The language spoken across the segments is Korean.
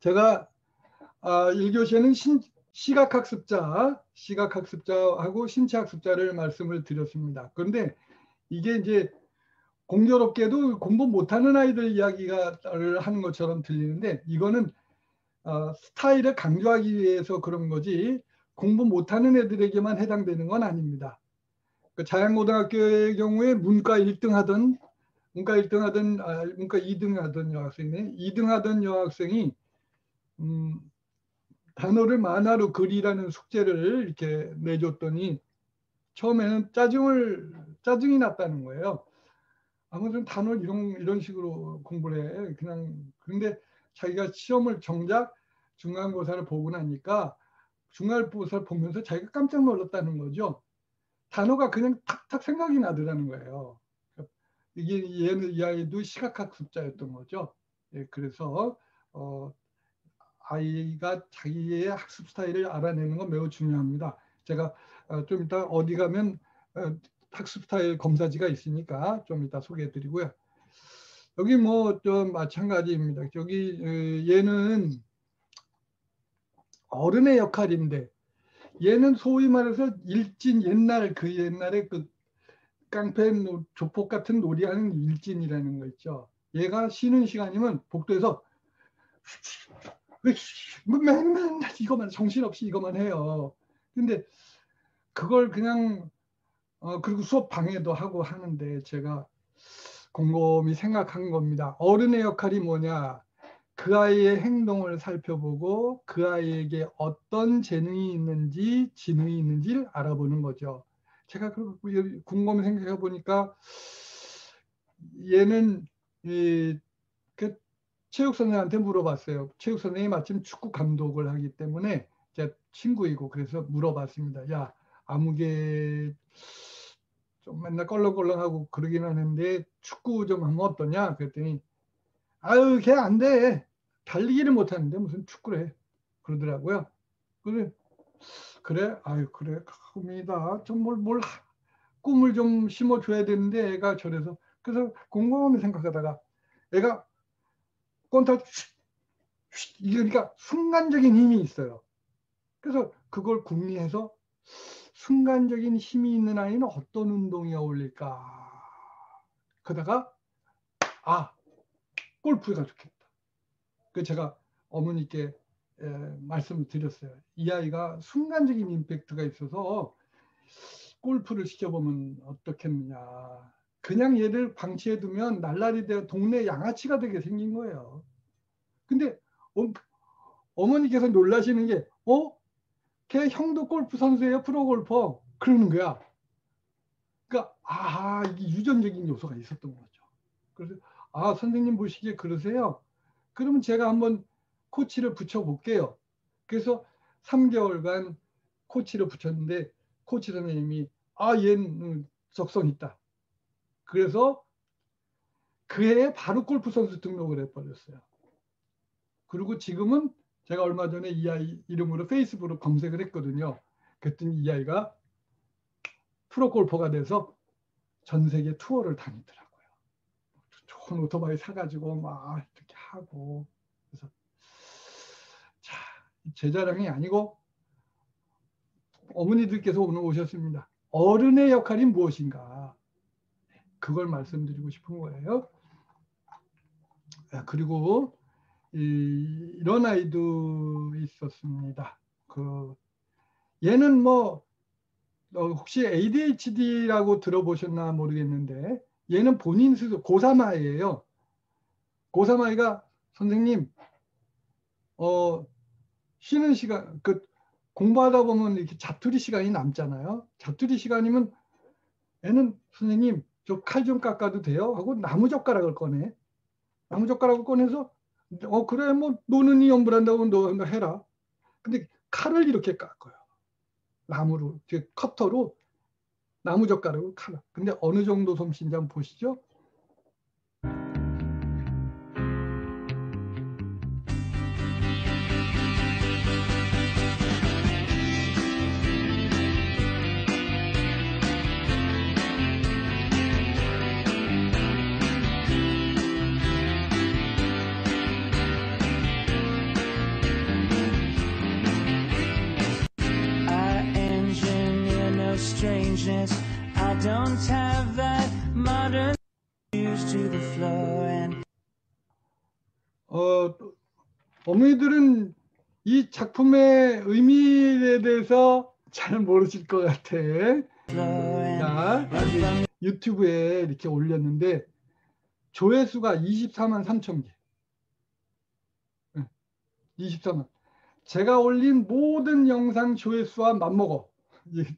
제가 아, 1교시에는 신, 시각학습자, 시각학습자하고 신체학습자를 말씀을 드렸습니다. 그런데 이게 이제 공교롭게도 공부 못하는 아이들 이야기가 하는 것처럼 들리는데 이거는 어, 스타일을 강조하기 위해서 그런 거지 공부 못하는 애들에게만 해당되는 건 아닙니다. 그 자양고등학교의 경우에 문과 1등 하던 문과 1등 하던 아, 문과 2등 하던 여학생이 2등 하던 여학생이 음, 단어를 만화로 그리라는 숙제를 이렇게 내줬더니 처음에는 짜증을 짜증이 났다는 거예요. 아무튼 단어를 이런 이런 식으로 공부를 해. 그냥 그런데 자기가 시험을 정작 중간고사를 보고 나니까 중간고사를 보면서 자기가 깜짝 놀랐다는 거죠. 단어가 그냥 탁탁 생각이 나더라는 거예요. 이게 얘는 이 아이도 시각학습자였던 거죠. 예, 그래서 어, 아이가 자기의 학습 스타일을 알아내는 건 매우 중요합니다. 제가 어, 좀 이따 어디 가면 어, 학습 스타일 검사지가 있으니까 좀 이따 소개해 드리고요. 여기 뭐 좀 마찬가지입니다. 여기 어, 얘는 어른의 역할인데 얘는 소위 말해서 일진 옛날 그 옛날에 그 깡패 조폭 같은 놀이하는 일진이라는 거 있죠. 얘가 쉬는 시간이면 복도에서 맨날 이거만 정신없이 이거만 해요. 근데 그걸 그냥 어 그리고 수업 방해도 하고 하는데 제가 곰곰이 생각한 겁니다. 어른의 역할이 뭐냐? 그 아이의 행동을 살펴보고 그 아이에게 어떤 재능이 있는지 지능이 있는지를 알아보는 거죠. 제가 궁금해 생각해 보니까 얘는 이, 그 체육 선생한테 물어봤어요. 체육 선생이 마침 축구 감독을 하기 때문에 제 친구이고 그래서 물어봤습니다. 야 아무개 좀 맨날 껄렁껄렁하고 그러긴 하는데 축구 좀 하면 어떠냐? 그랬더니 아유 걔 안 돼. 달리기를 못하는데 무슨 축구를 해. 그러더라고요. 그래 그래 아유 그래 갑니다. 좀뭘 뭘 꿈을 좀 심어줘야 되는데 애가 저래서 그래서 공공하게 생각하다가 애가 꼰타 이러니까 순간적인 힘이 있어요. 그래서 그걸 궁리해서 순간적인 힘이 있는 아이는 어떤 운동이 어울릴까? 그러다가 아 골프가 좋겠다. 그 제가 어머니께 에, 말씀을 드렸어요. 이 아이가 순간적인 임팩트가 있어서 골프를 시켜보면 어떻겠느냐. 그냥 얘를 방치해 두면 날라리 되어 동네 양아치가 되게 생긴 거예요. 근데 어, 머니께서 놀라시는 게 어? 걔 형도 골프 선수예요 프로 골퍼 그러는 거야. 그러니까 아 이게 유전적인 요소가 있었던 거죠. 그래서 아 선생님 보시기에 그러세요. 그러면 제가 한번 코치를 붙여 볼게요. 그래서 3개월간 코치를 붙였는데 코치 선생님이 아 얘는 적성 있다. 그래서 그 해에 바로 골프 선수 등록을 해버렸어요. 그리고 지금은 제가 얼마 전에 이 아이 이름으로 페이스북으로 검색을 했거든요. 그랬더니 이 아이가 프로 골퍼가 돼서 전 세계 투어를 다니더라고요. 좋은 오토바이 사가지고 막 이렇게 하고 그래서 자, 제 자랑이 아니고 어머니들께서 오늘 오셨습니다. 어른의 역할이 무엇인가? 그걸 말씀드리고 싶은 거예요. 아, 그리고 이, 이런 아이도 있었습니다. 그 얘는 뭐 어, 혹시 ADHD라고 들어보셨나 모르겠는데 얘는 본인 스스로 고3 아이예요. 고3 아이가 선생님 어 쉬는 시간 그 공부하다 보면 이렇게 자투리 시간이 남잖아요. 자투리 시간이면 애는 선생님 저 칼 좀 깎아도 돼요? 하고 나무 젓가락을 꺼내. 나무 젓가락을 꺼내서 어 그래 뭐 노는 이 연불한다고 너 해라. 근데 칼을 이렇게 깎아요. 나무로 커터로 나무 젓가락으로 칼. 근데 어느 정도 솜씨인지 한번 보시죠. 어머니들은 이 작품의 의미에 대해서 잘 모르실 것 같아. 자, 유튜브에 이렇게 올렸는데 조회수가 24만 3천 개. 네, 24만. 제가 올린 모든 영상 조회수와 맞먹어.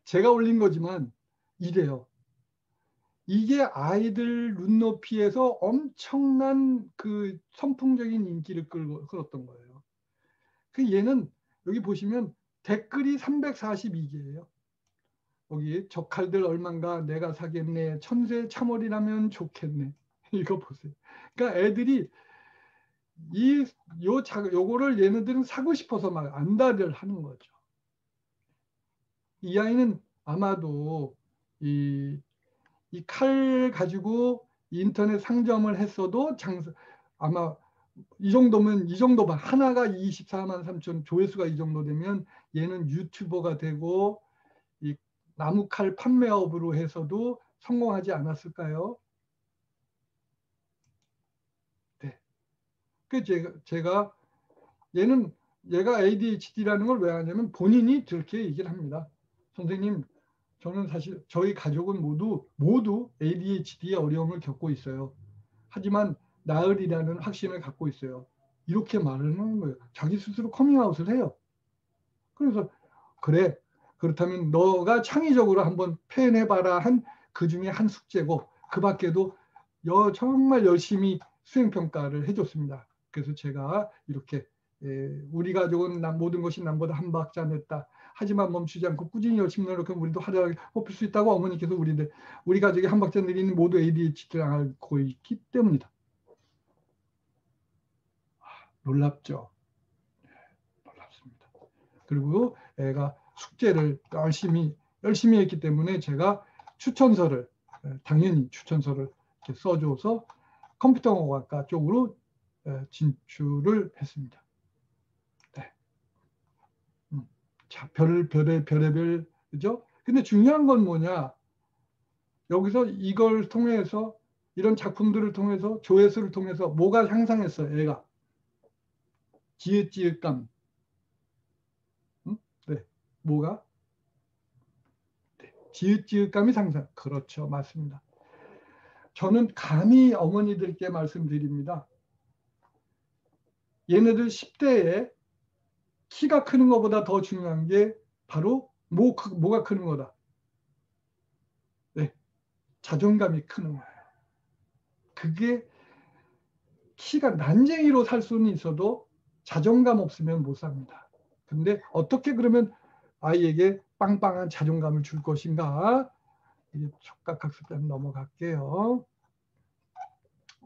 제가 올린 거지만 이래요. 이게 아이들 눈높이에서 엄청난 그 선풍적인 인기를 끌었던 거예요. 그 얘는 여기 보시면 댓글이 342개예요. 여기 저 칼들 얼만가 내가 사겠네 천세 참월이라면 좋겠네 이거 보세요. 그러니까 애들이 이요 자 요거를 얘네들은 사고 싶어서 막 안달을 하는 거죠. 이 아이는 아마도 이 이 칼 가지고 인터넷 상점을 했어도 장사 아마 이 정도면 이 정도만 하나가 24만 3천 조회수가 이 정도 되면 얘는 유튜버가 되고 이 나무칼 판매업으로 해서도 성공하지 않았을까요? 네. 그 제가 제가 얘는 얘가 ADHD라는 걸 왜 하냐면 본인이 그렇게 얘기를 합니다. 선생님, 저는 사실 저희 가족은 모두 모두 ADHD의 어려움을 겪고 있어요. 하지만 나으리라는 확신을 갖고 있어요. 이렇게 말을 하는 거예요. 자기 스스로 커밍아웃을 해요. 그래서 그래 그렇다면 너가 창의적으로 한번 표현해봐라 한 그 중에 한 숙제고 그 밖에도 여, 정말 열심히 수행평가를 해줬습니다. 그래서 제가 이렇게 에, 우리 가족은 남, 모든 것이 남보다 한 박자 늦다. 하지만 멈추지 않고 꾸준히 열심히 노력하면 우리도 화려하게 꽃필 수 있다고 어머니께서 우리들 우리 가족이 한 박자 내리는 모두 ADHD를 앓고 있기 때문이다. 아, 놀랍죠. 네, 놀랍습니다. 그리고 애가 숙제를 열심히 열심히 했기 때문에 제가 추천서를 당연히 추천서를 이렇게 써줘서 컴퓨터공학과 쪽으로 진출을 했습니다. 네. 음. 자, 별, 별의, 별의별, 그죠? 근데 중요한 건 뭐냐? 여기서 이걸 통해서, 이런 작품들을 통해서, 조회수를 통해서 뭐가 향상했어요, 애가? 지읒지읒감. 음? 네. 뭐가? 네. 지읒지읒감이 상상. 그렇죠. 맞습니다. 저는 감히 어머니들께 말씀드립니다. 얘네들 10대에 키가 크는 것보다 더 중요한 게 바로 뭐, 뭐가 크는 거다. 네. 자존감이 크는 거예요. 그게 키가 난쟁이로 살 수는 있어도 자존감 없으면 못 삽니다. 근데 어떻게 그러면 아이에게 빵빵한 자존감을 줄 것인가? 이제 촉각학습단 넘어갈게요.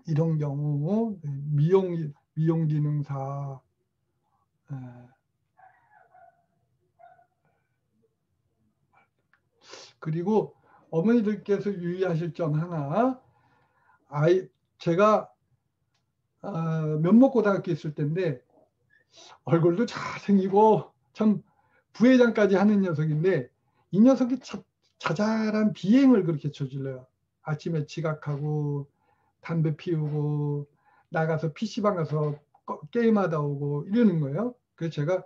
이런 경우 미용 미용 기능사 그리고 어머니들께서 유의하실 점 하나 아이 제가 어, 면목고등학교 있을 때인데 얼굴도 잘생기고 참 부회장까지 하는 녀석인데 이 녀석이 자, 자잘한 비행을 그렇게 저질러요. 아침에 지각하고 담배 피우고 나가서 PC방 가서 게임하다 오고 이러는 거예요. 그래서 제가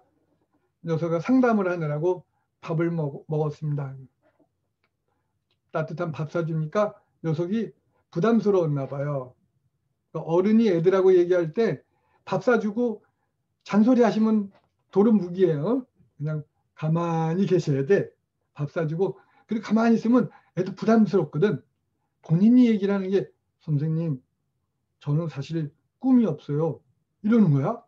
녀석과 상담을 하느라고 밥을 먹, 먹었습니다. 따뜻한 밥 사주니까 녀석이 부담스러웠나 봐요. 그러니까 어른이 애들하고 얘기할 때 밥 사주고 잔소리 하시면 도름 무기예요. 그냥 가만히 계셔야 돼. 밥 사주고 그리고 가만히 있으면 애도 부담스럽거든. 본인이 얘기를 하는 게 선생님 저는 사실 꿈이 없어요. 이러는 거야.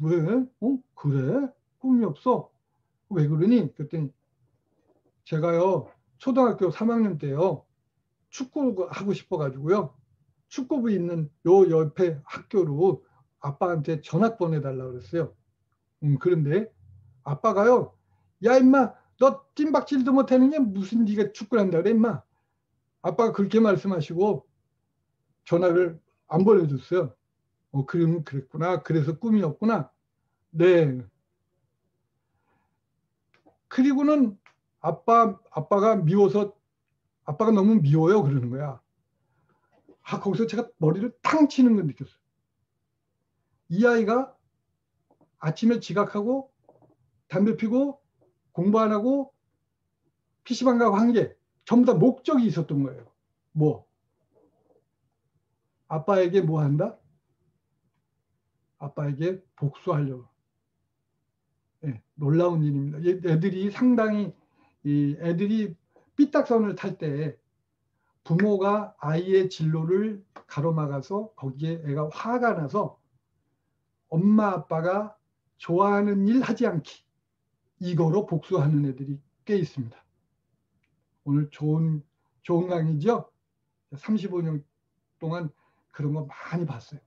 왜? 어? 그래? 꿈이 없어? 왜 그러니? 그랬더니 제가요 초등학교 3학년 때요 축구 하고 싶어가지고요 축구부 있는 요 옆에 학교로 아빠한테 전학 보내달라 그랬어요. 음, 그런데 아빠가요, 야 임마, 너 찐박질도 못하는 게 무슨 네가 축구를 한다 그래 임마. 아빠가 그렇게 말씀하시고 전학을 안 보내줬어요. 어, 그럼 그랬구나. 그래서 꿈이었구나. 네. 그리고는 아빠, 아빠가 미워서 아빠가 너무 미워요 그러는 거야. 아 거기서 제가 머리를 탕 치는 걸 느꼈어요. 이 아이가 아침에 지각하고 담배 피고 공부 안 하고 PC방 가고 한 게 전부 다 목적이 있었던 거예요. 뭐? 아빠에게 뭐 한다? 아빠에게 복수하려고. 네, 놀라운 일입니다. 애들이 상당히 이 애들이 삐딱선을 탈 때 부모가 아이의 진로를 가로막아서 거기에 애가 화가 나서 엄마 아빠가 좋아하는 일 하지 않기 이거로 복수하는 애들이 꽤 있습니다. 오늘 좋은 좋은 강의죠. 35년 동안 그런 거 많이 봤어요.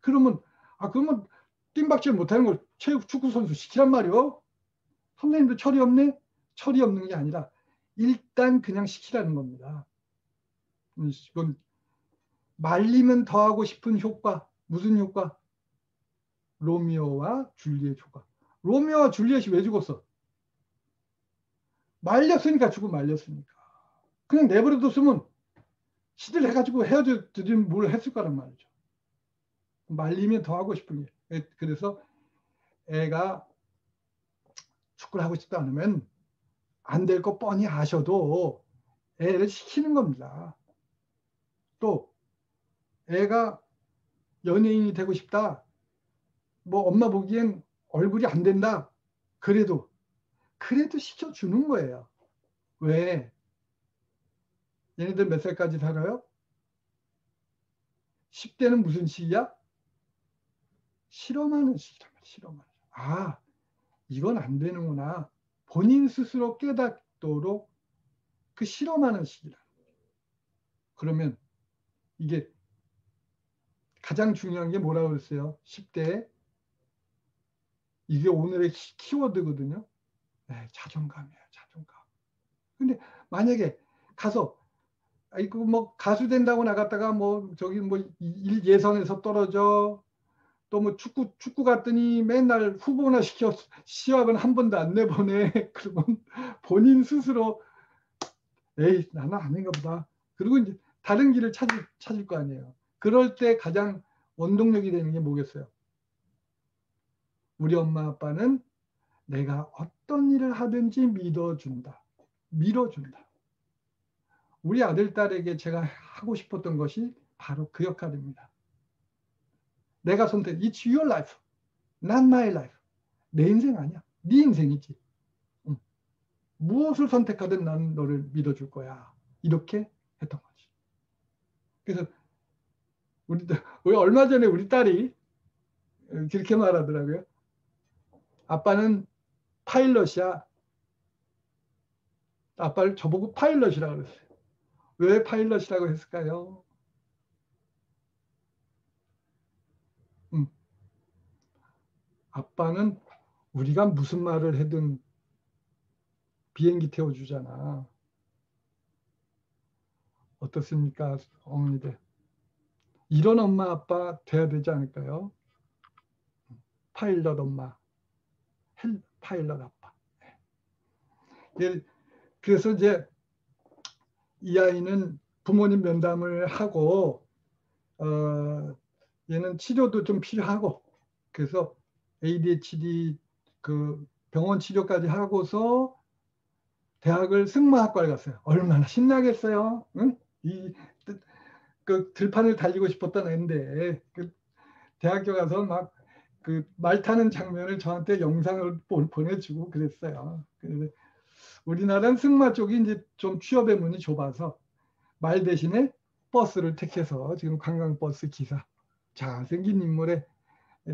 그러면 아 그러면 띵박질 못하는 걸 체육 축구 선수 시키란 말이요. 선생님도 철이 없네. 철이 없는 게 아니라 일단 그냥 시키라는 겁니다. 음, 이건 말리면 더 하고 싶은 효과 무슨 효과? 로미오와 줄리엣 효과. 로미오와 줄리엣이 왜 죽었어? 말렸으니까 죽고 말렸으니까. 그냥 내버려뒀으면 시들 해가지고 헤어져드리면 뭘 했을 거란 말이죠. 말리면 더 하고 싶은 게. 그래서 애가 축구를 하고 싶다 않으면 안 될 거 뻔히 아셔도 애를 시키는 겁니다. 또 애가 연예인이 되고 싶다. 뭐 엄마 보기엔 얼굴이 안 된다. 그래도 그래도 시켜주는 거예요. 왜? 얘네들 몇 살까지 살아요? 10대는 무슨 시기야? 실험하는 시기란 말이야. 실험하는. 아, 이건 안 되는구나. 본인 스스로 깨닫도록 그 실험하는 시기라. 그러면 이게 가장 중요한 게 뭐라고 그랬어요? 10대 이게 오늘의 키워드거든요. 네, 자존감이에요. 자존감. 근데 만약에 가서 아이고 뭐 가수 된다고 나갔다가 뭐 저기 뭐 일 예선에서 떨어져 또 뭐 축구 축구 갔더니 맨날 후보나 시켜 시합은 한 번도 안 내보내 그러면 본인 스스로 에이 나는 아닌가 보다 그리고 이제 다른 길을 찾을 찾을 거 아니에요 그럴 때 가장 원동력이 되는 게 뭐겠어요 우리 엄마 아빠는 내가 어떤 일을 하든지 믿어준다 밀어준다 우리 아들, 딸에게 제가 하고 싶었던 것이 바로 그 역할입니다. 내가 선택, it's your life, not my life. 내 인생 아니야. 네 인생이지. 응. 무엇을 선택하든 나는 너를 믿어줄 거야. 이렇게 했던 거지. 그래서 우리, 얼마 전에 우리 딸이 그렇게 말하더라고요. 아빠는 파일럿이야. 아빠를 저보고 파일럿이라고 그랬어요. 왜 파일럿이라고 했을까요? 음. 아빠는 우리가 무슨 말을 해든 비행기 태워주잖아. 어떻습니까, 어머니들? 이런 엄마 아빠 돼야 되지 않을까요? 파일럿 엄마, 파일럿 아빠. 예. 그래서 이제 이 아이는 부모님 면담을 하고 어, 얘는 치료도 좀 필요하고 그래서 ADHD 그 병원 치료까지 하고서 대학을 승마학과를 갔어요. 얼마나 신나겠어요. 응? 이 그 들판을 달리고 싶었던 애인데 그 대학교 가서 막 그 말 타는 장면을 저한테 영상을 보내주고 그랬어요. 그래서 우리나라는 승마 쪽이 이제 좀 취업의 문이 좁아서 말 대신에 버스를 택해서 지금 관광버스 기사 잘생긴 인물에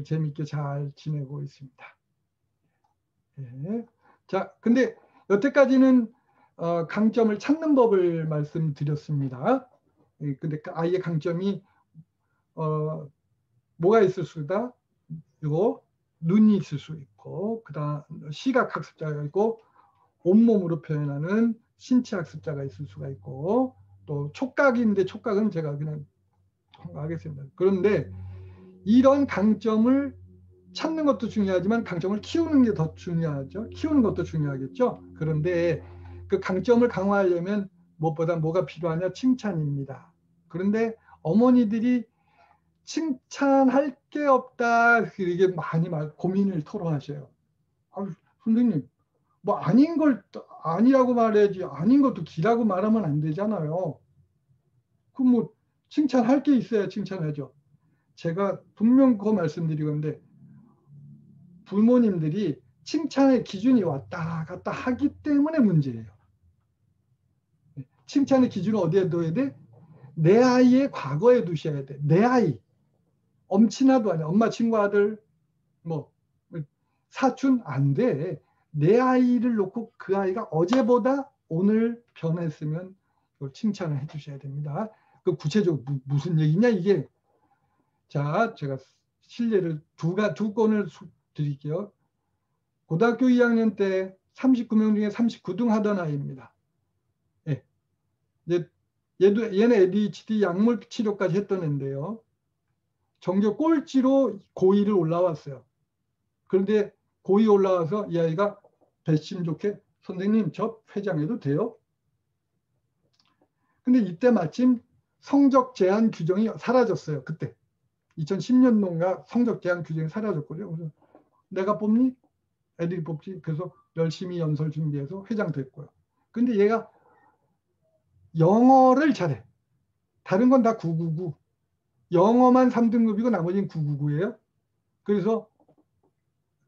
재밌게 잘 지내고 있습니다. 예. 자, 근데 여태까지는 어, 강점을 찾는 법을 말씀드렸습니다. 예, 근데 그 아이의 강점이 어, 뭐가 있을 수다? 이거 눈이 있을 수 있고, 그다음 시각 학습자가 있고, 온몸으로 표현하는 신체 학습자가 있을 수가 있고 또 촉각인데 촉각은 제가 그냥 통과하겠습니다. 그런데 이런 강점을 찾는 것도 중요하지만 강점을 키우는 게 더 중요하죠. 키우는 것도 중요하겠죠. 그런데 그 강점을 강화하려면 무엇보다 뭐가 필요하냐? 칭찬입니다. 그런데 어머니들이 칭찬할 게 없다. 이게 많이 말, 고민을 토로하셔요. 아, 선생님, 뭐 아닌 걸 아니라고 말해야지 아닌 것도 기라고 말하면 안 되잖아요. 그럼 뭐 칭찬할 게 있어야 칭찬하죠. 제가 분명 그 말씀드리건데 부모님들이 칭찬의 기준이 왔다 갔다 하기 때문에 문제예요. 칭찬의 기준을 어디에 둬야 돼? 내 아이의 과거에 두셔야 돼. 내 아이. 엄친아도 아니야. 엄마 친구 아들, 뭐, 사촌 안 돼. 내 아이를 놓고 그 아이가 어제보다 오늘 변했으면 이걸 칭찬을 해 주셔야 됩니다. 그 구체적으로 무, 슨 얘기냐 이게. 자, 제가 실례를 두가 두 건을 드릴게요. 고등학교 2학년 때 39명 중에 39등 하던 아이입니다. 예. 얘도 얘는 ADHD 약물 치료까지 했던 애인데요. 정규 꼴찌로 고2를 올라왔어요. 그런데 고2 올라와서 이 아이가 배심 좋게 선생님 저 회장해도 돼요? 근데 이때 마침 성적 제한 규정이 사라졌어요. 그때 2010년도인가 성적 제한 규정이 사라졌거든요. 그래서 내가 뽑니? 애들이 뽑지. 그래서 열심히 연설 준비해서 회장 됐고요. 근데 얘가 영어를 잘해. 다른 건 다 999. 영어만 3등급이고 나머지는 999예요. 그래서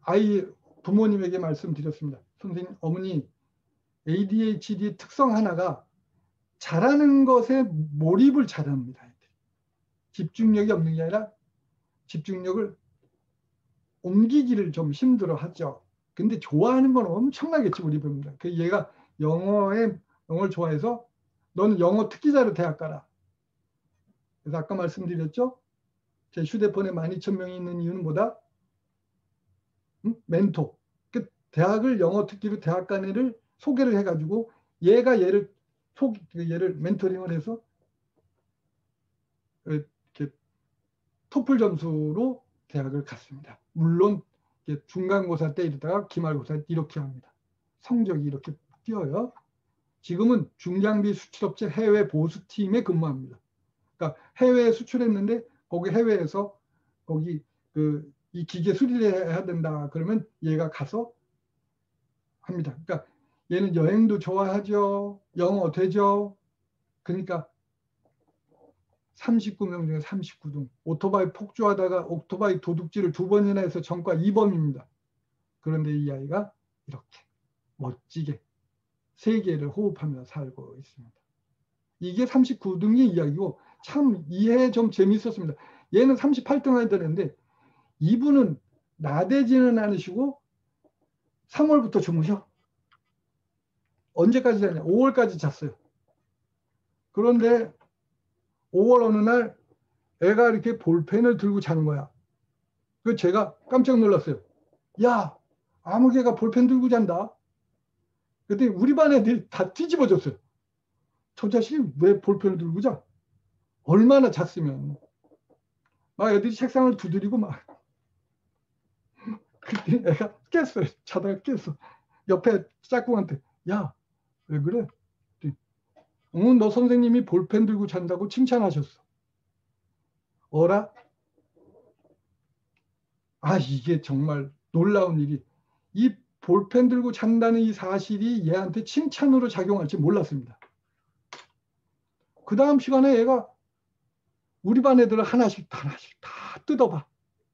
아이 부모님에게 말씀드렸습니다. 선생님, 어머니 ADHD 특성 하나가 잘하는 것에 몰입을 잘합니다. 집중력이 없는 게 아니라 집중력을 옮기기를 좀 힘들어 하죠. 근데 좋아하는 건 엄청나게 몰입합니다. 그 얘가 영어에 영어를 좋아해서 너는 영어 특기자로 대학 가라. 그래서 아까 말씀드렸죠? 제 휴대폰에 12,000명이 있는 이유는 뭐다? 응? 멘토. 그 대학을 영어 특기로 대학 간 애를 소개를 해가지고 얘가 얘를 소, 얘를 멘토링을 해서 이렇게 토플 점수로 대학을 갔습니다. 물론 중간고사 때 이러다가 기말고사 이렇게 합니다. 성적이 이렇게 뛰어요. 지금은 중장비 수출업체 해외 보수팀에 근무합니다. 그러니까 해외에 수출했는데 거기 해외에서 거기 그 이 기계 수리를 해야 된다 그러면 얘가 가서 합니다. 그러니까 얘는 여행도 좋아하죠. 영어 되죠. 그러니까 39명 중에 39등. 오토바이 폭주하다가 오토바이 도둑질을 두 번이나 해서 전과 2범입니다. 그런데 이 아이가 이렇게 멋지게 세계를 호흡하며 살고 있습니다. 이게 39등의 이야기고 참 이해 좀 재밌었습니다. 얘는 38등 해야 되는데 이분은 나대지는 않으시고 3월부터 주무셔. 언제까지 자냐? 5월까지 잤어요. 그런데 5월 어느 날 애가 이렇게 볼펜을 들고 자는 거야. 그 제가 깜짝 놀랐어요. 야, 아무 개가 볼펜 들고 잔다. 그때 우리 반 애들이 다 뒤집어졌어요. 저 자식이 왜 볼펜을 들고 자? 얼마나 잤으면. 막 애들이 책상을 두드리고 막. 그때 애가 깼어요. 자다가 깼어. 옆에 짝꿍한테, 야, 왜 그래? 응, 너 선생님이 볼펜 들고 잔다고 칭찬하셨어. 어라? 아, 이게 정말 놀라운 일이. 이 볼펜 들고 잔다는 이 사실이 얘한테 칭찬으로 작용할지 몰랐습니다. 그 다음 시간에 얘가 우리 반 애들을 하나씩 하나씩 다 뜯어봐.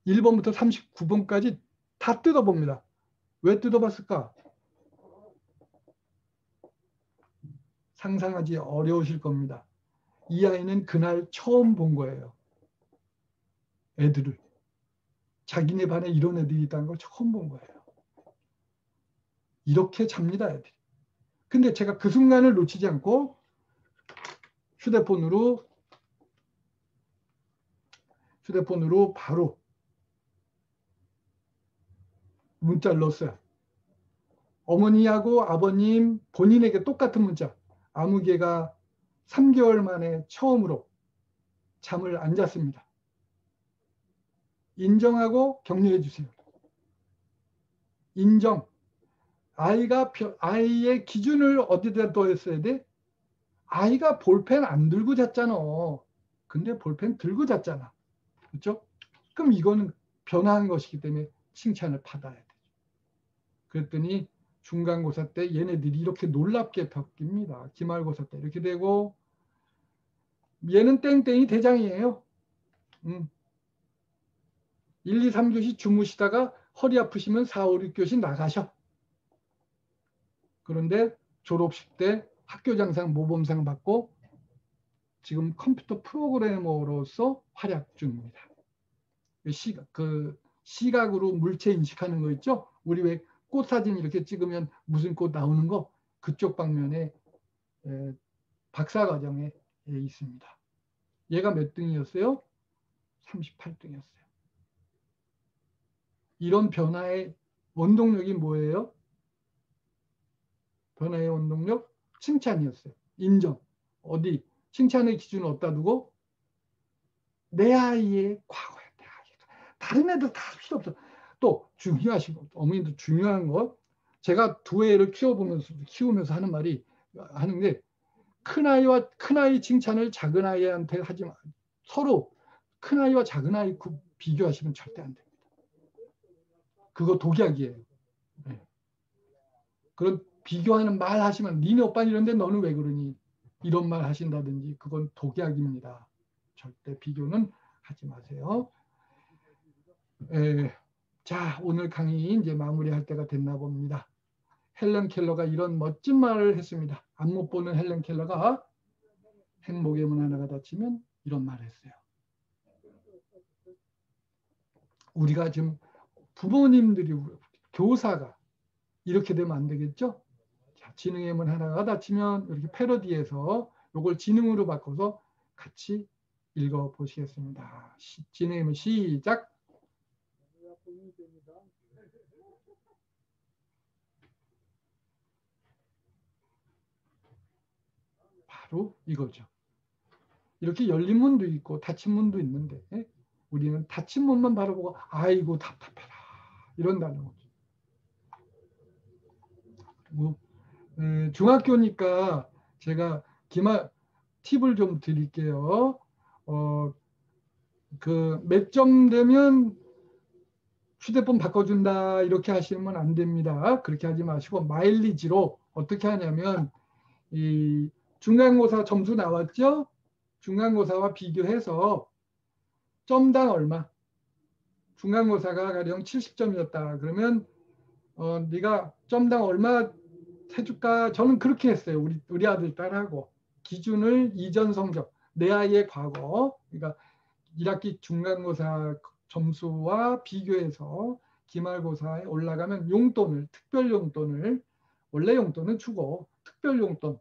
1번부터 39번까지 다 뜯어봅니다. 왜 뜯어봤을까? 상상하기 어려우실 겁니다. 이 아이는 그날 처음 본 거예요. 애들을. 자기네 반에 이런 애들이 있다는 걸 처음 본 거예요. 이렇게 잡니다, 애들이. 근데 제가 그 순간을 놓치지 않고 휴대폰으로 휴대폰으로 바로 문자를 넣었어요. 어머니하고 아버님 본인에게 똑같은 문자. 아무개가 3개월 만에 처음으로 잠을 안 잤습니다. 인정하고 격려해 주세요. 인정. 아이가 아이의 기준을 어디다 둬했어야 돼? 아이가 볼펜 안 들고 잤잖아. 근데 볼펜 들고 잤잖아. 그렇죠? 그럼 이거는 변화한 것이기 때문에 칭찬을 받아야 되죠. 그랬더니 중간고사 때 얘네들이 이렇게 놀랍게 바뀝니다. 기말고사 때 이렇게 되고 얘는 땡땡이 대장이에요. 음. 1, 2, 3교시 주무시다가 허리 아프시면 4, 5, 6교시 나가셔. 그런데 졸업식 때 학교장상 모범상 받고 지금 컴퓨터 프로그래머로서 활약 중입니다. 시각, 그 시각으로 물체 인식하는 거 있죠? 우리 왜 꽃 사진 이렇게 찍으면 무슨 꽃 나오는 거 그쪽 방면에 에, 박사 과정에 에, 있습니다. 얘가 몇 등이었어요? 38등이었어요. 이런 변화의 원동력이 뭐예요? 변화의 원동력? 칭찬이었어요. 인정. 어디? 칭찬의 기준을 어디다 두고? 내 아이의 과거야. 내 아이가. 다른 애들 다 필요 없어. 또 중요하신 것, 어머니도 중요한 것. 제가 두 애를 키워보면서 키우면서 하는 말이 하는데 큰 아이와 큰 아이 칭찬을 작은 아이한테 하지 마. 서로 큰 아이와 작은 아이 비교하시면 절대 안 됩니다. 그거 독약이에요. 네. 그런 비교하는 말 하시면 니네 오빠 이런데 너는 왜 그러니 이런 말 하신다든지 그건 독약입니다. 절대 비교는 하지 마세요. 에, 자 오늘 강의 이제 마무리할 때가 됐나 봅니다. 헬렌 켈러가 이런 멋진 말을 했습니다. 안 못 보는 헬렌 켈러가 행복의 문 하나가 닫히면 이런 말을 했어요. 우리가 지금 부모님들이 교사가 이렇게 되면 안 되겠죠? 자, 지능의 문 하나가 닫히면 이렇게 패러디해서 이걸 지능으로 바꿔서 같이 읽어 보시겠습니다. 시, 지능의 문 시작. 바로 이거죠. 이렇게 열린 문도 있고 닫힌 문도 있는데 예? 우리는 닫힌 문만 바라보고 아이고 답답해라 이런다는 거죠. 그리고 에, 중학교니까 제가 기말 팁을 좀 드릴게요. 어, 그 몇 점 되면 휴대폰 바꿔준다 이렇게 하시면 안 됩니다. 그렇게 하지 마시고 마일리지로 어떻게 하냐면 이 중간고사 점수 나왔죠? 중간고사와 비교해서 점당 얼마? 중간고사가 가령 70점이었다. 그러면 어, 네가 점당 얼마 해줄까? 저는 그렇게 했어요. 우리 우리 아들 딸하고 기준을 이전 성적, 내 아이의 과거, 그러니까 1학기 중간고사 점수와 비교해서 기말고사에 올라가면 용돈을 특별 용돈을 원래 용돈은 주고 특별 용돈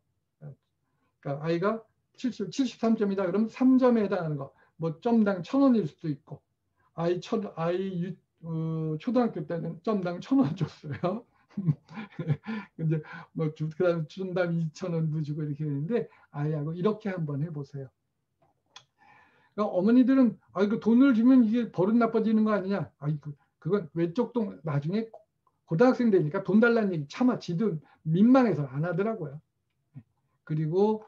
그러니까 아이가 70, 73점이다 그러면 3점에 해당하는 거. 뭐 점당 천 원일 수도 있고 아이 초 아이 유, 어, 초등학교 때는 점당 천 원 줬어요. 이제 뭐 그다음 준담 2천 원도 주고 이렇게 되는데 아이하고 이렇게 한번 해보세요. 그러니까 어머니들은 아 이거 돈을 주면 이게 버릇 나빠지는 거 아니냐? 아 그, 그건 외쪽 동 나중에 고등학생 되니까 돈 달라는 얘기 차마 지도 민망해서 안 하더라고요. 그리고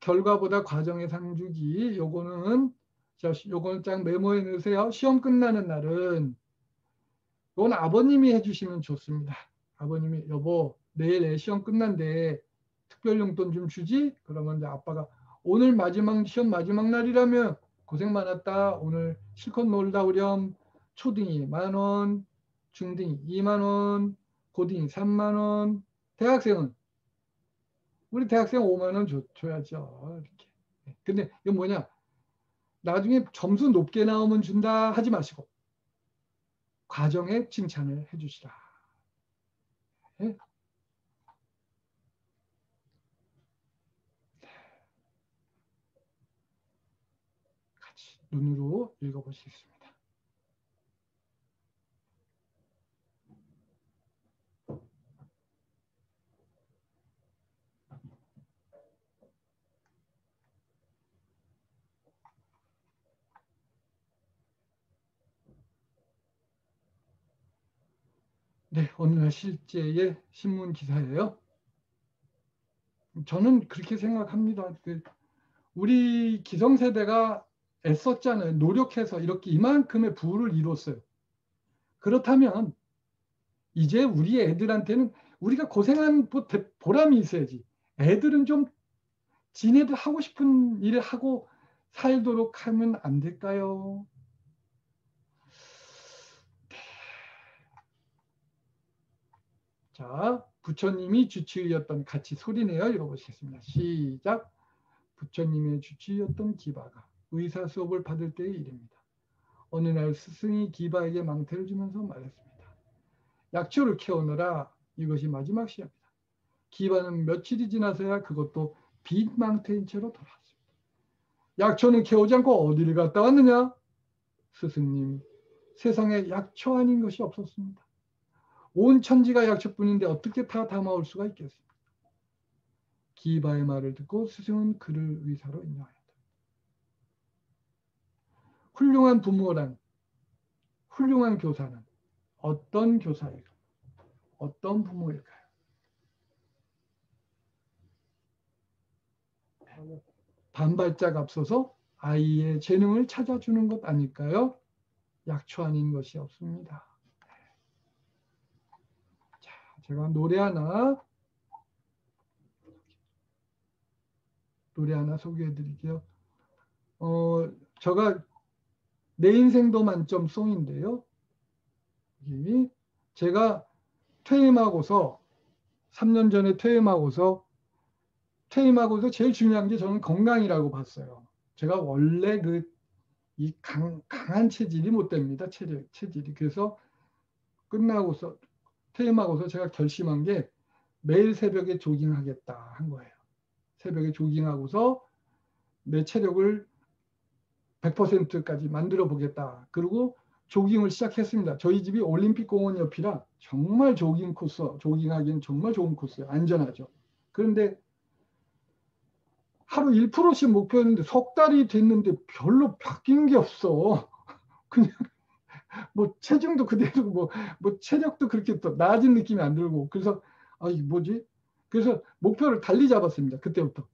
결과보다 과정의 상주기 요거는 자 요거는 쫙 메모해 놓으세요. 시험 끝나는 날은 이건 아버님이 해주시면 좋습니다. 아버님이 여보 내일 시험 끝난데 특별 용돈 좀 주지? 그러면 이제 아빠가 오늘 마지막 시험 마지막 날이라면 고생 많았다. 오늘 실컷 놀다 오렴. 초등이 만 원, 중등이 2만 원, 고등이 3만 원. 대학생은 우리 대학생 5만 원 줘, 줘야죠. 이렇게. 근데 이건 뭐냐? 나중에 점수 높게 나오면 준다 하지 마시고 과정에 칭찬을 해주시라. 네? 같이 눈으로 읽어보시겠습니다. 네, 오늘 실제의 신문 기사예요. 저는 그렇게 생각합니다. 그 우리 기성세대가 애썼잖아요. 노력해서 이렇게 이만큼의 부를 이뤘어요. 그렇다면 이제 우리 애들한테는 우리가 고생한 보람이 있어야지. 애들은 좀 지네들 하고 싶은 일을 하고 살도록 하면 안 될까요? 자, 부처님이 주치의였던 같이 소리내어 읽어보시겠습니다. 시작. 부처님의 주치의였던 기바가 의사 수업을 받을 때의 일입니다. 어느 날 스승이 기바에게 망태를 주면서 말했습니다. 약초를 캐오느라 이것이 마지막 시합이다. 기바는 며칠이 지나서야 그것도 빈 망태인 채로 돌아왔습니다. 약초는 캐오지 않고 어디를 갔다 왔느냐? 스승님, 세상에 약초 아닌 것이 없었습니다. 온 천지가 약초뿐인데 어떻게 다 담아올 수가 있겠습니까? 기바의 말을 듣고 스승은 그를 의사로 인정하였다. 훌륭한 부모란 훌륭한 교사는 어떤 교사일까? 어떤 부모일까요? 반발짝 앞서서 아이의 재능을 찾아주는 것 아닐까요? 약초 아닌 것이 없습니다. 자, 제가 노래 하나 노래 하나 소개해 드릴게요. 어, 제가 내 인생도 만점 송인데요. 이 제가 퇴임하고서 3년 전에 퇴임하고서 퇴임하고서 제일 중요한 게 저는 건강이라고 봤어요. 제가 원래 그 이 강한 체질이 못 됩니다. 체질, 체질이. 그래서 끝나고서 퇴임하고서 제가 결심한 게 매일 새벽에 조깅하겠다 한 거예요. 새벽에 조깅하고서 내 체력을 100%까지 만들어 보겠다. 그리고 조깅을 시작했습니다. 저희 집이 올림픽 공원 옆이라 정말 조깅 코스, 조깅하기는 정말 좋은 코스예요. 안전하죠. 그런데 하루 1%씩 목표였는데 석 달이 됐는데 별로 바뀐 게 없어. 그냥 뭐 체중도 그대로 뭐, 뭐 체력도 그렇게 또 나아진 느낌이 안 들고 그래서 아 이게 뭐지? 그래서 목표를 달리 잡았습니다. 그때부터.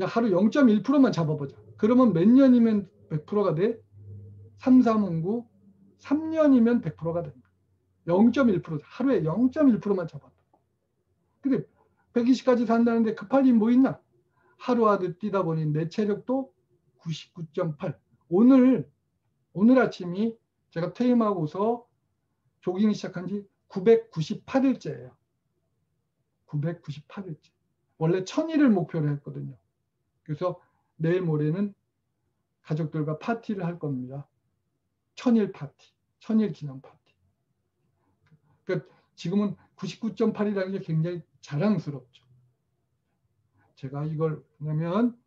야 하루 0.1%만 잡아보자. 그러면 몇 년이면 100%가 돼? 3, 3, 9, 3년이면 100%가 됩니다. 0.1% 하루에 0.1%만 잡아도. 근데 120까지 산다는데 급할 일 뭐 있나? 하루 하루 뛰다 보니 내 체력도 99.8. 오늘 오늘 아침이 제가 퇴임하고서 조깅 시작한 지 998일째예요. 998일째. 원래 1000일을 목표로 했거든요. 그래서 내일 모레는 가족들과 파티를 할 겁니다. 천일 파티, 천일 기념 파티. 그러니까 지금은 99.8이라는 게 굉장히 자랑스럽죠. 제가 이걸 뭐냐면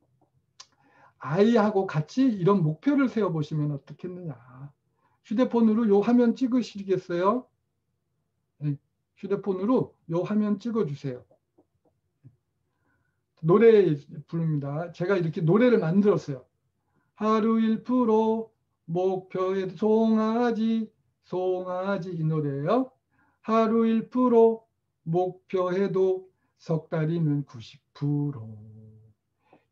아이하고 같이 이런 목표를 세워 보시면 어떻겠느냐. 휴대폰으로 요 화면 찍으시겠어요? 네, 휴대폰으로 요 화면 찍어 주세요. 노래 부릅니다. 제가 이렇게 노래를 만들었어요. 하루 1% 목표에 송아지 송아지 이 노래예요. 하루 1% 목표해도 석 달이면 90%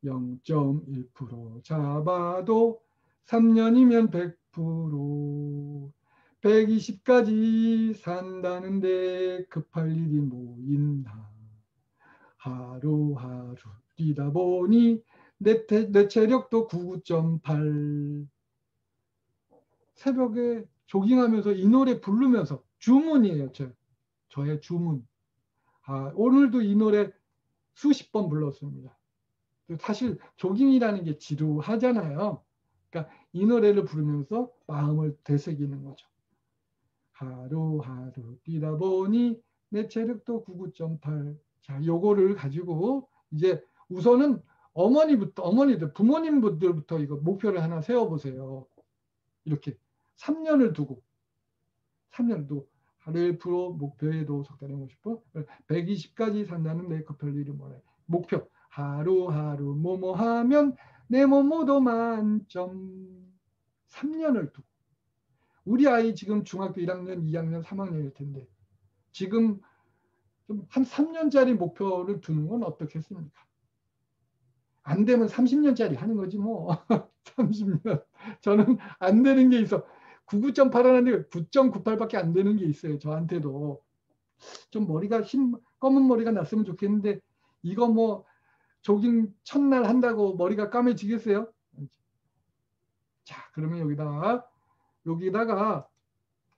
0.1% 잡아도 3년이면 100% 120까지 산다는데 급할 일이 뭐 있나 하루하루 뛰다 보니 내, 내 체력도 99.8 새벽에 조깅하면서 이 노래 부르면서 주문이에요. 저, 저의 주문. 아, 오늘도 이 노래 수십 번 불렀습니다. 사실 조깅이라는 게 지루하잖아요. 그러니까 이 노래를 부르면서 마음을 되새기는 거죠. 하루하루 뛰다 보니 내 체력도 99.8. 자, 요거를 가지고 이제 우선은 어머니부터 어머니들 부모님들부터 이거 목표를 하나 세워 보세요. 이렇게 3년을 두고 3년을 두고 하루에 프로 목표에도 석달에 싶어 120까지 산다는 일이 뭐래 목표 하루하루 뭐뭐 하면 내 몸모도 만점 3년을 두고 우리 아이 지금 중학교 1학년 2학년 3학년일 텐데 지금 좀 한 3년짜리 목표를 두는 건 어떻겠습니까? 안 되면 30년짜리 하는 거지 뭐. 30년. 저는 안 되는 게 있어. 99.8 하는데 9.98밖에 안 되는 게 있어요. 저한테도. 좀 머리가 흰, 검은 머리가 났으면 좋겠는데 이거 뭐 조깅 첫날 한다고 머리가 까매지겠어요? 자, 그러면 여기다가 여기다가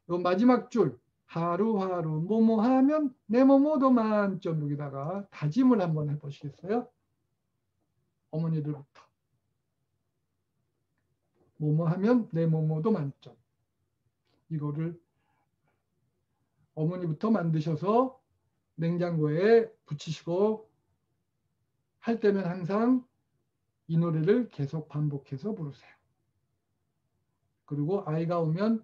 요 마지막 줄 하루하루 뭐뭐 하면 내 뭐뭐도 만점 여기다가 다짐을 한번 해보시겠어요? 어머니들부터 뭐뭐 하면 내 뭐뭐도 만점 이거를 어머니부터 만드셔서 냉장고에 붙이시고 할 때면 항상 이 노래를 계속 반복해서 부르세요. 그리고 아이가 오면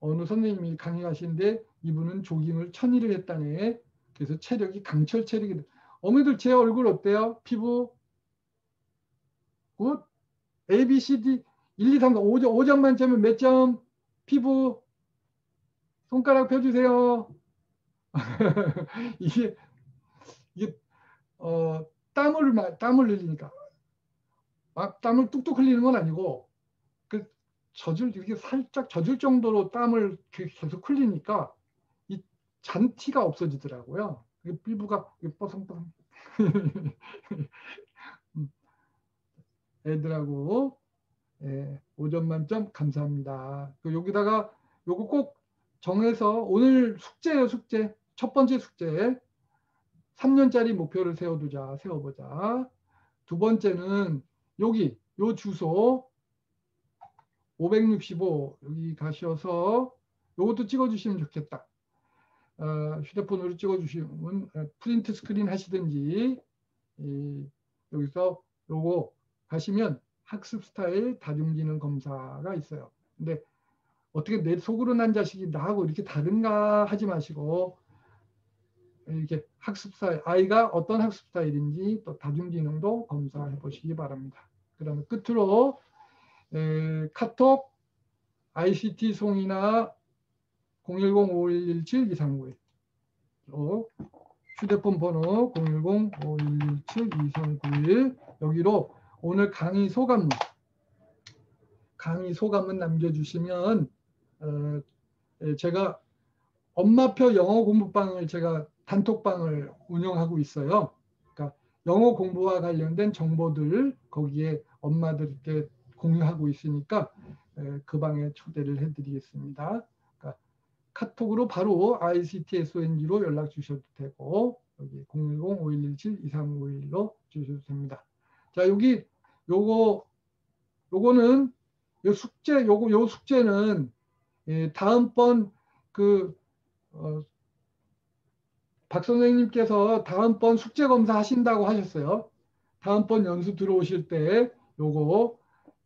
어느 선생님이 강의하시는데 이분은 조깅을 천일을 했다네. 그래서 체력이 강철 체력이 어머니들 제 얼굴 어때요? 피부 good? A, B, C, D 1, 2, 3, 4, 5점, 5점 만점에 몇 점? 피부 손가락 펴주세요. 이게 이게 어, 땀을 땀을 흘리니까 막 땀을 뚝뚝 흘리는 건 아니고 그 젖을 이렇게 살짝 젖을 정도로 땀을 계속 흘리니까 이 잔티가 없어지더라고요. 피부가 뽀송뽀송 음. 애들하고 예, 5점 만점 감사합니다. 그 여기다가 요거 꼭 정해서 오늘 숙제예요 숙제 첫 번째 숙제 3년짜리 목표를 세워두자 세워보자 두 번째는 여기 요 주소 565 여기 가셔서 요것도 찍어주시면 좋겠다. 어, 휴대폰으로 찍어주시면 어, print screen 하시든지 이, 여기서 요거 가시면 학습 스타일 다중지능 검사가 있어요. 근데 어떻게 내 속으로 난 자식이 나하고 이렇게 다른가 하지 마시고 이렇게 학습 스타일 아이가 어떤 학습 스타일인지 또 다중지능도 검사해 보시기 바랍니다. 그 다음에 끝으로 에, 카톡 ICT 송이나 010-5117-2391 휴대폰 번호 010-5117-2391 여기로 오늘 강의 소감문 강의 소감문 남겨주시면 어, 예, 제가 엄마표 영어 공부방을 제가 단톡방을 운영하고 있어요. 그러니까 영어 공부와 관련된 정보들 거기에 엄마들께 공유하고 있으니까 예, 그 방에 초대를 해드리겠습니다. 그러니까 카톡으로 바로 ICTSONG로 연락 주셔도 되고 여기 010-5117-2351로 주셔도 됩니다. 자 여기 요거 요거는 요 숙제 요거 요 숙제는 예, 다음번 그 어, 박 선생님께서 다음번 숙제 검사 하신다고 하셨어요. 다음번 연수 들어오실 때 요거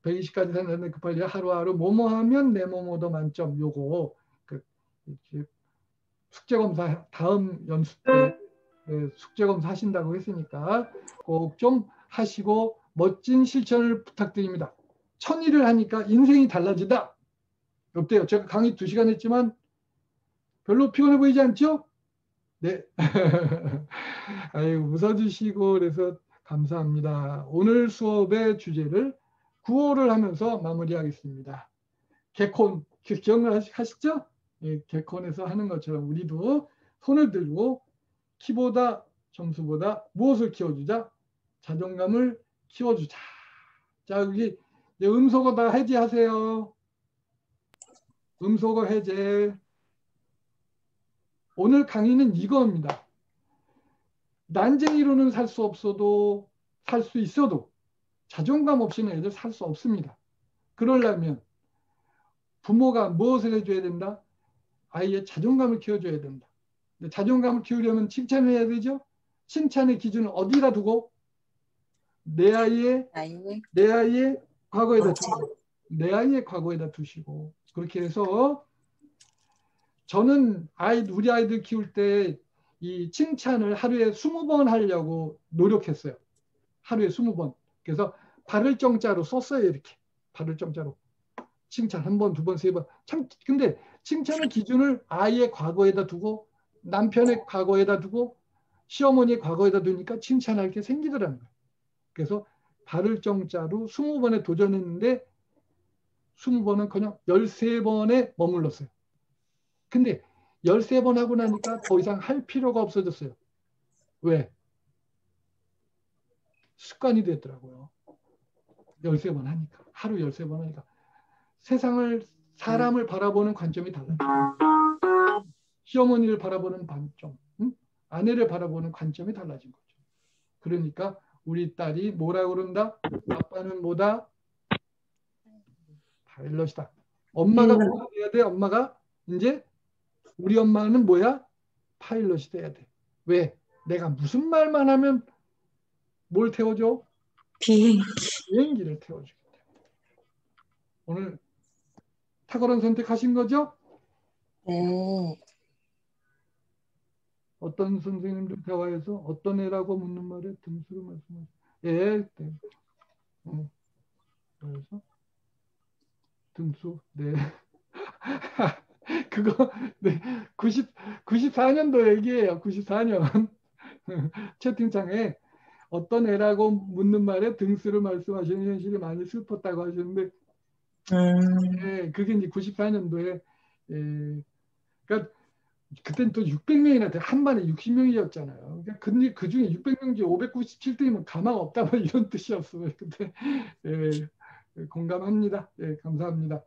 120가지 산다는 급할 일 하루하루 뭐뭐 하면 내 뭐뭐도 만점 요거 그 숙제 검사 다음 연수 때 네, 숙제 검사 하신다고 했으니까 꼭 좀 하시고 멋진 실천을 부탁드립니다. 천일을 하니까 인생이 달라지다. 어때요? 제가 강의 2시간 했지만 별로 피곤해 보이지 않죠? 네. 아유, 웃어주시고 그래서 감사합니다. 오늘 수업의 주제를 구호를 하면서 마무리하겠습니다. 개콘 기억하시죠? 예, 개콘에서 하는 것처럼 우리도 손을 들고 키보다 점수보다 무엇을 키워주자? 자존감을 키워주자. 자 여기 음소거 다 해제하세요. 음소거 해제. 오늘 강의는 이겁니다. 난쟁이로는 살 수 없어도 살 수 있어도 자존감 없이는 애들 살 수 없습니다. 그러려면 부모가 무엇을 해줘야 된다? 아이의 자존감을 키워줘야 된다. 자존감을 키우려면 칭찬을 해야 되죠? 칭찬의 기준을 어디다 두고? 내 아이의, 내 아이의 과거에다 두고, 내 아이의 과거에다 두시고, 그렇게 해서 저는 아이 우리 아이들 키울 때 이 칭찬을 하루에 20번 하려고 노력했어요. 하루에 20번. 그래서 발을 정자로 썼어요. 이렇게. 발을 정자로. 칭찬 한 번, 두 번, 세 번. 참 근데 칭찬의 기준을 아이의 과거에다 두고 남편의 과거에다 두고 시어머니의 과거에다 두니까 칭찬할 게 생기더라는 거예요. 그래서 바를 정자로 20번에 도전했는데 20번은 그냥 13번에 머물렀어요. 근데 13번 하고 나니까 더 이상 할 필요가 없어졌어요. 왜? 습관이 됐더라고요. 13번 하니까. 하루 13번 하니까. 세상을, 사람을 바라보는 관점이 달라요. 시어머니를 바라보는 관점, 응? 아내를 바라보는 관점이 달라진 거죠. 그러니까 우리 딸이 뭐라 그런다? 아빠는 뭐다? 파일럿이다. 엄마가 음. 뭐가 돼야 돼? 엄마가 이제 우리 엄마는 뭐야? 파일럿이 돼야 돼. 왜? 내가 무슨 말만 하면 뭘 태워줘? 비행기. 비행기를 태워주기 때문에. 오늘 탁월한 선택하신 거죠? 네. 어떤 선생님들 대화에서 어떤 애라고 묻는 말에 등수를 말씀하세요. 예, 네. 어, 그래서 등수, 네. 그거, 네. 90, 94년도 얘기예요. 94년. 채팅창에 어떤 애라고 묻는 말에 등수를 말씀하시는 현실이 많이 슬펐다고 하셨는데, 음, 예, 그게 이제 94년도에, 예, 그러니까 그땐 또 600명이나 돼. 한 반에 60명이었잖아요. 그러니까 그 중에 600명 중에 597등이면 가망 없다 뭐 이런 뜻이었어요. 근데 예, 공감합니다. 예, 감사합니다.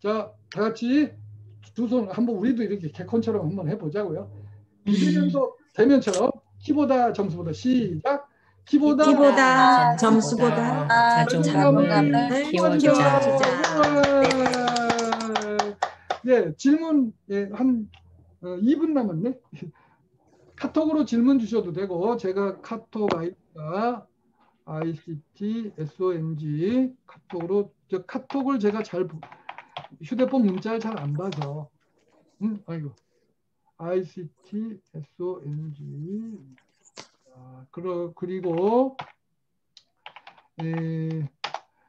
자, 다 같이 두 손 한번 우리도 이렇게 개콘처럼 한번 해보자고요. 비대면서 대면처럼 키보다 점수보다 시작. 키보다. 키보다 점수보다. 자존감을 자존감을 키워주자. 네, 질문 예, 한 어, 2분 남았네. 카톡으로 질문 주셔도 되고 제가 카톡 아이디가 ICT SONG 카톡으로 저 카톡을 제가 잘 보- 휴대폰 문자를 잘 안 봐서. 음 아이고. ICT SONG 아, 그러, 그리고 에,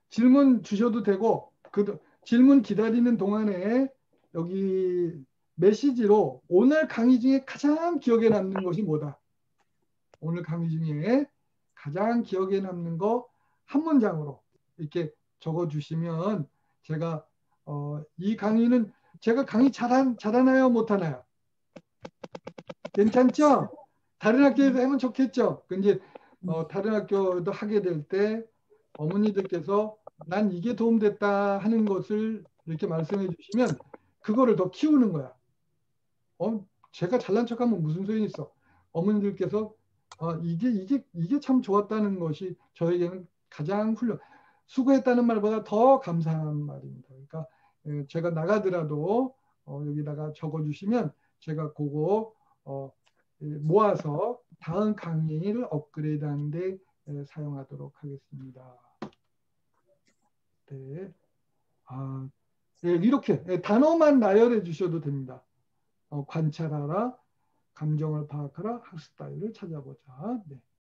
질문 주셔도 되고 그 질문 기다리는 동안에 여기 메시지로 오늘 강의 중에 가장 기억에 남는 것이 뭐다? 오늘 강의 중에 가장 기억에 남는 거 한 문장으로 이렇게 적어 주시면 제가 어, 이 강의는 제가 강의 잘한, 잘하나요? 못하나요? 괜찮죠? 다른 학교에서 하면 좋겠죠? 근데 어, 다른 학교도 하게 될 때 어머니들께서 난 이게 도움됐다 하는 것을 이렇게 말씀해 주시면 그거를 더 키우는 거야. 어, 제가 잘난 척하면 무슨 소용이 있어? 어머니들께서 어, 이게 이게 이게 참 좋았다는 것이 저에게는 가장 훌륭. 수고했다는 말보다 더 감사한 말입니다. 그러니까 예, 제가 나가더라도 어, 여기다가 적어주시면 제가 그거 어, 예, 모아서 다음 강의를 업그레이드하는데 예, 사용하도록 하겠습니다. 네. 아, 예, 이렇게 예, 단어만 나열해 주셔도 됩니다. 어, 관찰하라, 감정을 파악하라, 학습 스타일을 찾아보자. 네.